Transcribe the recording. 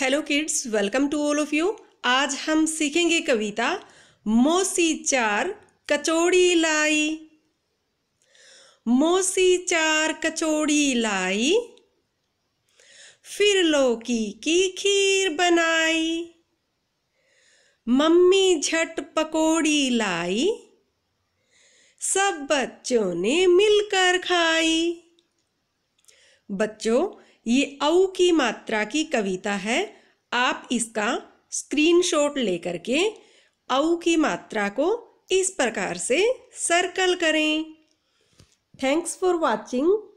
Hello kids welcome to all of you आज हम सीखेंगे कविता, मोसी चार कचौड़ी लाई। मोसी चार कचौड़ी लाई, फिर लौकी की खीर बनाई। मम्मी झट पकोड़ी लाई, सब बच्चों ने मिलकर खाई। बच्चों ये औ की मात्रा की कविता है। आप इसका स्क्रीनशॉट लेकर के औ की मात्रा को इस प्रकार से सर्कल करें। Thanks for watching